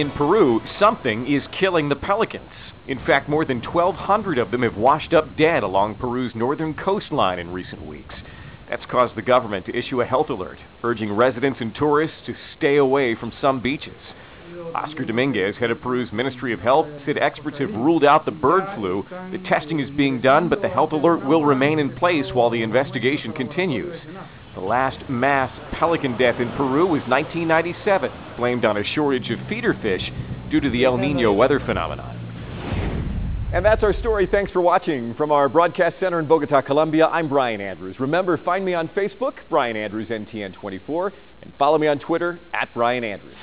In Peru, something is killing the pelicans. In fact, more than 1,200 of them have washed up dead along Peru's northern coastline in recent weeks. That's caused the government to issue a health alert, urging residents and tourists to stay away from some beaches. Oscar Dominguez, head of Peru's Ministry of Health, said experts have ruled out the bird flu. The testing is being done, but the health alert will remain in place while the investigation continues. The last mass pelican death in Peru was 1997, blamed on a shortage of feeder fish due to the El Nino weather phenomenon. And that's our story. Thanks for watching. From our broadcast center in Bogota, Colombia, I'm Brian Andrews. Remember, find me on Facebook, Brian Andrews NTN24, and follow me on Twitter, at Brian Andrews.